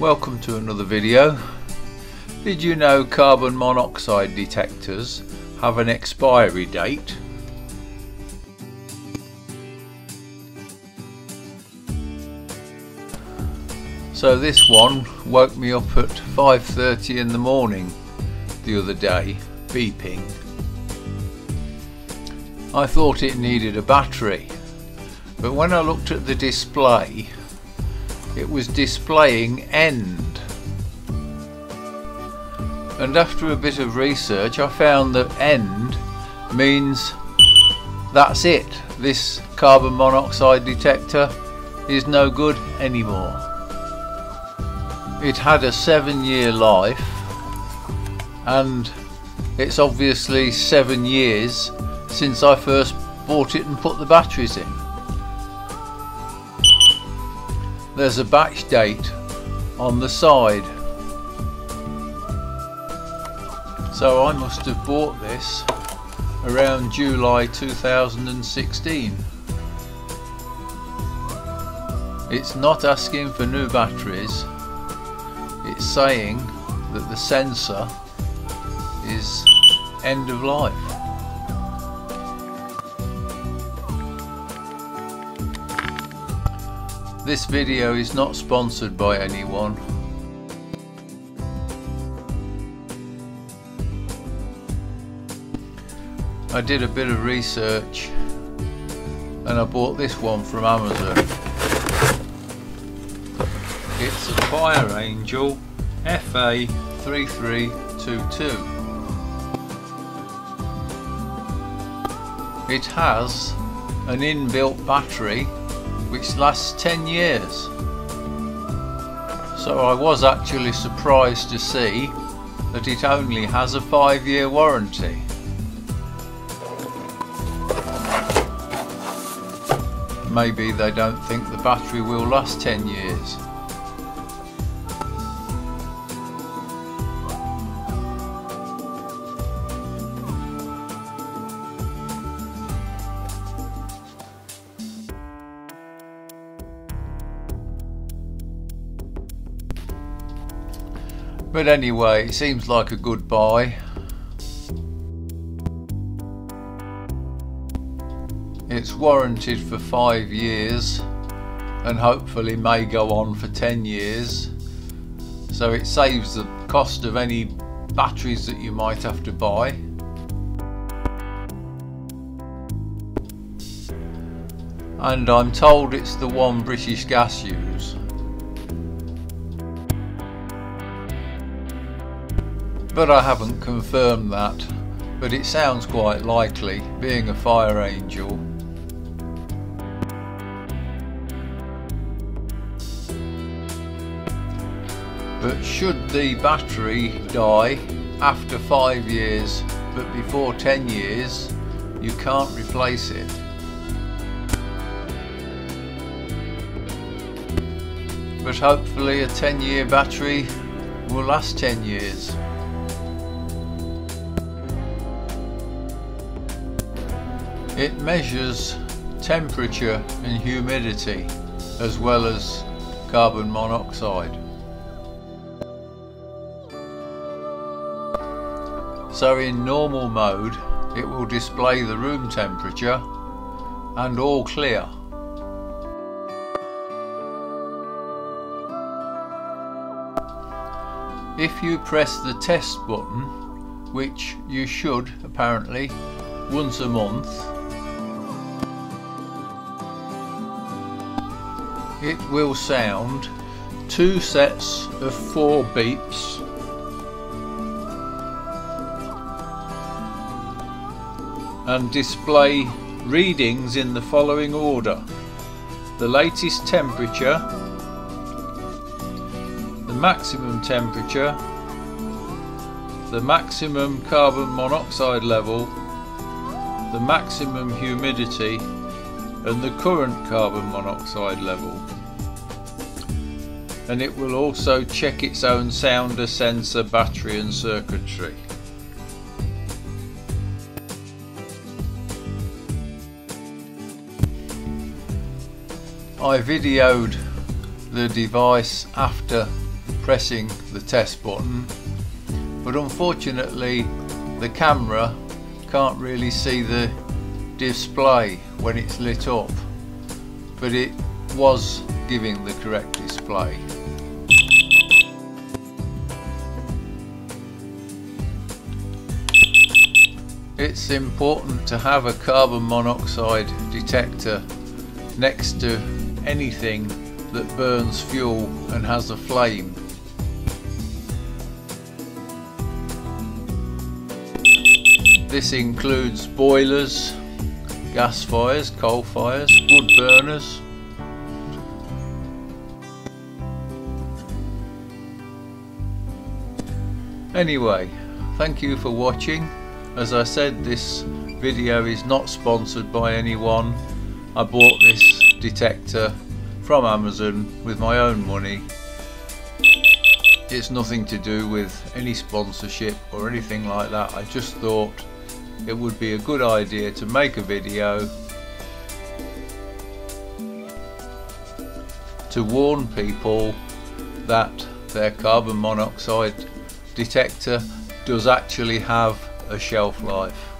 Welcome to another video. Did you know carbon monoxide detectors have an expiry date? So this one woke me up at 5.30 in the morning the other day, beeping. I thought it needed a battery, but when I looked at the display, it was displaying end. And after a bit of research, I found that end means that's it. This carbon monoxide detector is no good anymore. It had a seven year life and it's obviously seven years since I first bought it and put the batteries in. There's a batch date on the side. So I must have bought this around July 2016. It's not asking for new batteries, it's saying that the sensor is end of life. This video is not sponsored by anyone. I did a bit of research and I bought this one from Amazon. It's a Fire Angel FA3322. It has an inbuilt battery which lasts 10 years. So I was actually surprised to see that it only has a 5 year warranty. Maybe they don't think the battery will last 10 years. But anyway, it seems like a good buy. It's warranted for five years and hopefully may go on for 10 years. So it saves the cost of any batteries that you might have to buy. And I'm told it's the one British Gas use. But I haven't confirmed that. But it sounds quite likely, being a fire angel. But should the battery die after 5 years but before 10 years, you can't replace it. But hopefully a 10 year battery will last 10 years. It measures temperature and humidity as well as carbon monoxide. So in normal mode it will display the room temperature and all clear. If you press the test button, which you should apparently once a month it will sound two sets of four beeps and display readings in the following order. The latest temperature the maximum temperature the maximum carbon monoxide level the maximum humidity and the current carbon monoxide level and it will also check its own sounder sensor battery and circuitry. I videoed the device after pressing the test button but unfortunately the camera can't really see the display when it's lit up but it was giving the correct display. It's important to have a carbon monoxide detector next to anything that burns fuel and has a flame. This includes boilers, gas fires, coal fires, wood burners, Anyway, thank you for watching. As I said, this video is not sponsored by anyone. I bought this detector from Amazon with my own money. It's nothing to do with any sponsorship or anything like that. I just thought it would be a good idea to make a video to warn people that their carbon monoxide detector does actually have a shelf life.